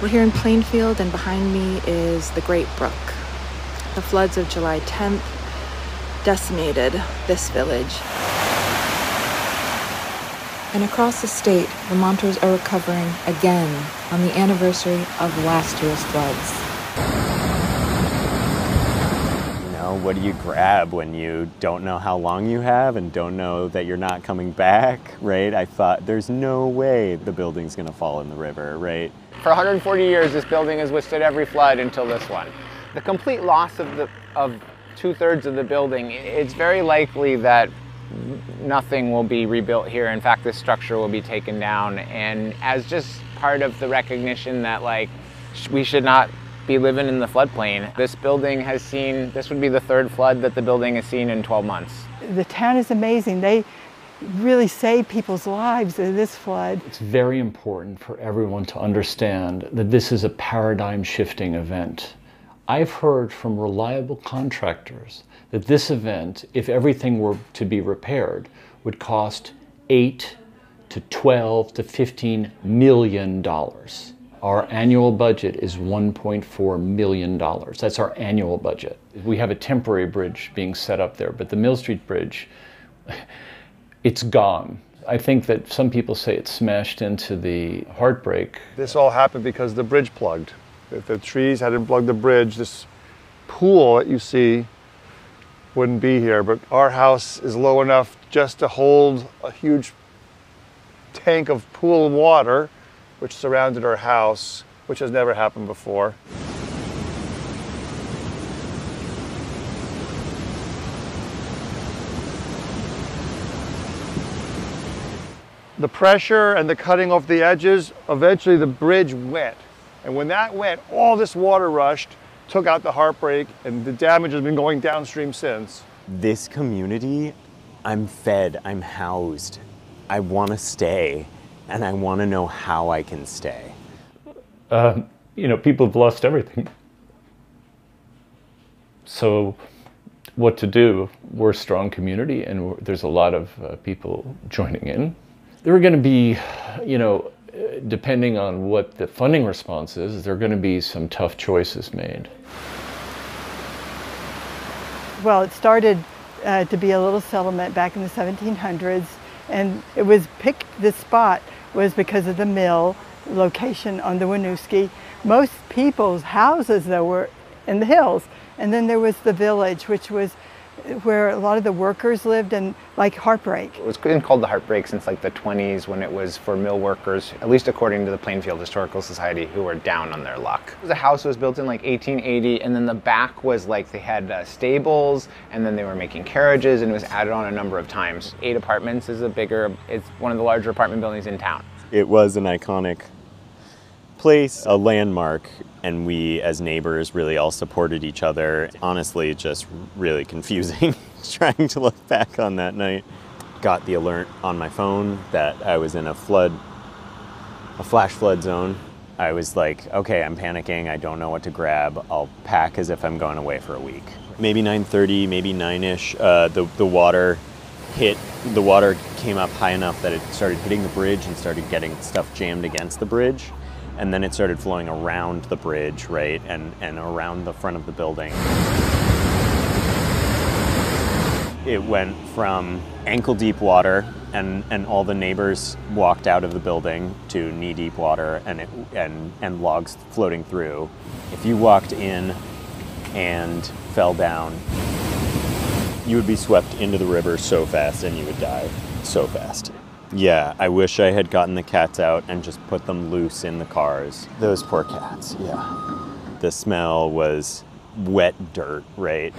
We're here in Plainfield, and behind me is the Great Brook. The floods of July 10th decimated this village. And across the state, Vermonters are recovering again on the anniversary of last year's floods. You know, what do you grab when you don't know how long you have and don't know that you're not coming back, right? I thought there's no way the building's gonna fall in the river, right? For 140 years, this building has withstood every flood until this one. The complete loss of, the, of two-thirds of the building, it's very likely that nothing will be rebuilt here. In fact, this structure will be taken down. And as just part of the recognition that like we should not be living in the floodplain, this building has seen, this would be the third flood that the building has seen in 12 months. The town is amazing. They really saved people's lives in this flood. It's very important for everyone to understand that this is a paradigm shifting event. I've heard from reliable contractors that this event, if everything were to be repaired, would cost 8 to 12 to 15 million dollars. Our annual budget is 1.4 million dollars. That's our annual budget. We have a temporary bridge being set up there, but the Mill Street Bridge, it's gone. I think that some people say it smashed into the heartbreak. This all happened because the bridge plugged. If the trees hadn't plugged the bridge, this pool that you see wouldn't be here. But our house is low enough just to hold a huge tank of pool water, which surrounded our house, which has never happened before. The pressure and the cutting off the edges, eventually the bridge went. And when that went, all this water rushed, took out the heartbreak, and the damage has been going downstream since. This community, I'm fed, I'm housed. I want to stay, and I want to know how I can stay. Uh, you know, people have lost everything. So, what to do? We're a strong community, and there's a lot of uh, people joining in. There are going to be, you know, depending on what the funding response is, there are going to be some tough choices made. Well, it started uh, to be a little settlement back in the 1700s, and it was picked, this spot was because of the mill location on the Winooski. Most people's houses, though, were in the hills, and then there was the village, which was where a lot of the workers lived and like Heartbreak. It was been called the Heartbreak since like the 20s when it was for mill workers, at least according to the Plainfield Historical Society, who were down on their luck. The house was built in like 1880 and then the back was like they had uh, stables and then they were making carriages and it was added on a number of times. Eight apartments is a bigger, it's one of the larger apartment buildings in town. It was an iconic place, a landmark, and we as neighbors really all supported each other. Honestly, just really confusing trying to look back on that night. Got the alert on my phone that I was in a flood, a flash flood zone. I was like, okay, I'm panicking. I don't know what to grab. I'll pack as if I'm going away for a week. Maybe 9:30, maybe 9ish. Uh, the the water hit. The water came up high enough that it started hitting the bridge and started getting stuff jammed against the bridge and then it started flowing around the bridge, right, and, and around the front of the building. It went from ankle deep water, and, and all the neighbors walked out of the building to knee deep water and, it, and, and logs floating through. If you walked in and fell down, you would be swept into the river so fast and you would die so fast. Yeah, I wish I had gotten the cats out and just put them loose in the cars. Those poor cats, yeah. The smell was wet dirt, right?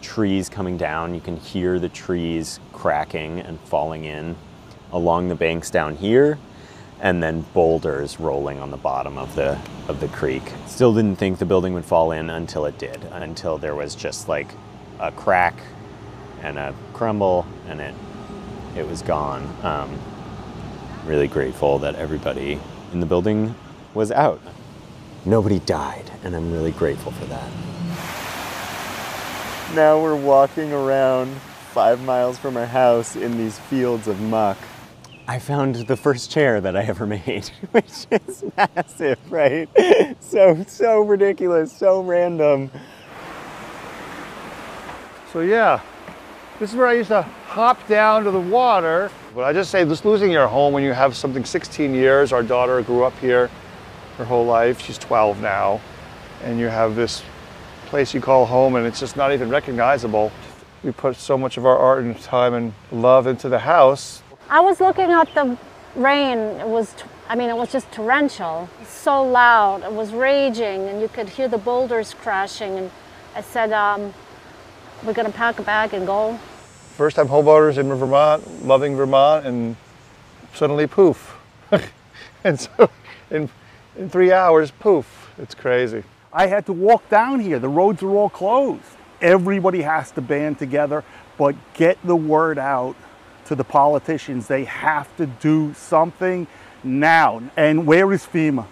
Trees coming down, you can hear the trees cracking and falling in along the banks down here and then boulders rolling on the bottom of the of the creek. Still didn't think the building would fall in until it did, until there was just like a crack and a crumble and it it was gone. Um, really grateful that everybody in the building was out. Nobody died, and I'm really grateful for that. Now we're walking around five miles from our house in these fields of muck. I found the first chair that I ever made, which is massive, right? So, so ridiculous, so random. So yeah, this is where I used to hop down to the water. But I just say just losing your home when you have something 16 years. Our daughter grew up here her whole life. She's 12 now. And you have this place you call home and it's just not even recognizable. We put so much of our art and time and love into the house. I was looking at the rain. It was, I mean, it was just torrential. So loud. It was raging and you could hear the boulders crashing. And I said, um, we're gonna pack a bag and go. First time homeowners in Vermont, loving Vermont, and suddenly poof. and so in, in three hours, poof, it's crazy. I had to walk down here. The roads are all closed. Everybody has to band together, but get the word out to the politicians. They have to do something now. And where is FEMA?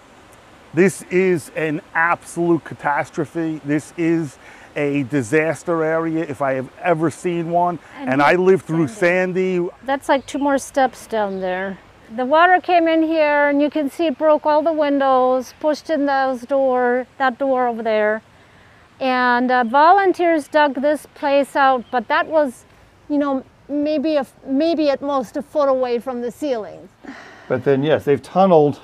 This is an absolute catastrophe. This is a disaster area if I have ever seen one. And And, I lived through Sandy. That's like two more steps down there. The water came in here and you can see it broke all the windows, pushed in those door, that door over there. And uh, volunteers dug this place out, but that was, you know, maybe a, maybe at most a foot away from the ceilings. But then, yes, they've tunneled.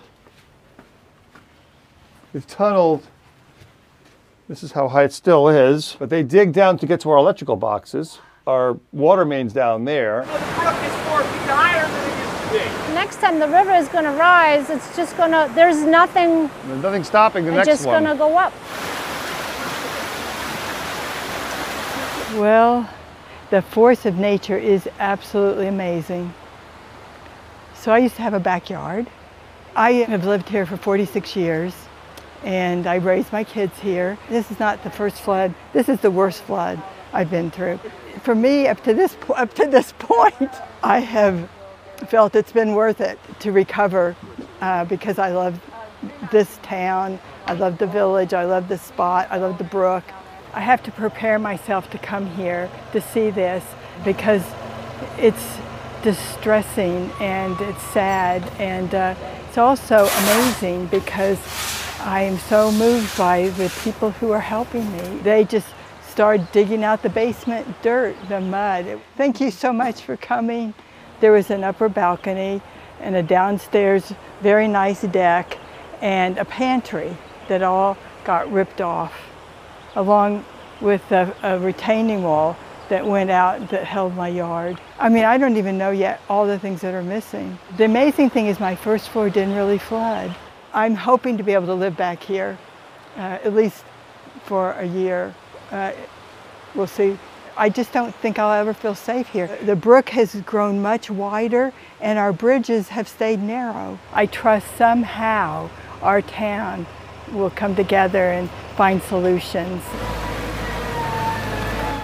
They've tunneled. This is how high it still is. But they dig down to get to our electrical boxes. Our water main's down there. Next time the river is going to rise, it's just going to, there's nothing, There's nothing stopping the it's next just one. Just going to go up. Well, the force of nature is absolutely amazing. So I used to have a backyard. I have lived here for 46 years and I raised my kids here. This is not the first flood. This is the worst flood I've been through. For me, up to this, up to this point, I have felt it's been worth it to recover uh, because I love this town, I love the village, I love the spot, I love the brook. I have to prepare myself to come here to see this because it's distressing and it's sad and uh, it's also amazing because I am so moved by the people who are helping me. They just started digging out the basement dirt, the mud. Thank you so much for coming. There was an upper balcony and a downstairs very nice deck and a pantry that all got ripped off along with a, a retaining wall that went out that held my yard. I mean, I don't even know yet all the things that are missing. The amazing thing is my first floor didn't really flood. I'm hoping to be able to live back here, uh, at least for a year. Uh, we'll see. I just don't think I'll ever feel safe here. The brook has grown much wider and our bridges have stayed narrow. I trust somehow our town will come together and find solutions.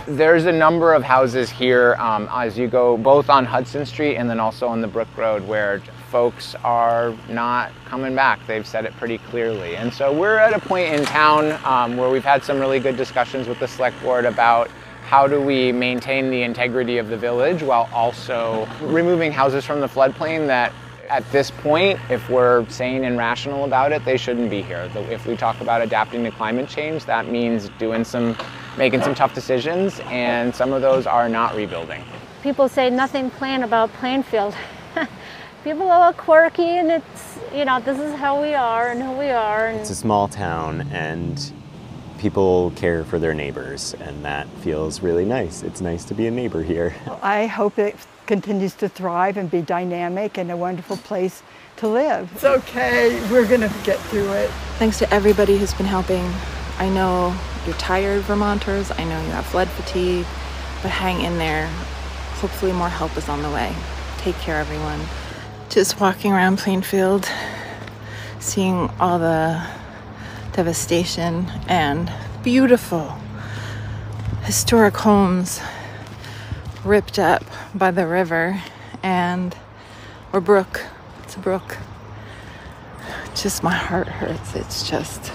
There's a number of houses here um, as you go both on Hudson Street and then also on the Brook Road where folks are not coming back. They've said it pretty clearly. And so we're at a point in town um, where we've had some really good discussions with the select board about how do we maintain the integrity of the village while also removing houses from the floodplain that at this point, if we're sane and rational about it, they shouldn't be here. If we talk about adapting to climate change, that means doing some, making some tough decisions, and some of those are not rebuilding. People say nothing plain about Plainfield. People are all quirky and it's, you know, this is how we are and who we are. And It's a small town and people care for their neighbors, and that feels really nice. It's nice to be a neighbor here. I hope it continues to thrive and be dynamic and a wonderful place to live. It's okay, we're gonna get through it. Thanks to everybody who's been helping. I know you're tired, Vermonters. I know you have flood fatigue, but hang in there. Hopefully, more help is on the way. Take care, everyone. Just walking around Plainfield, seeing all the devastation and beautiful historic homes ripped up by the river and or brook. It's a brook. Just my heart hurts. It's just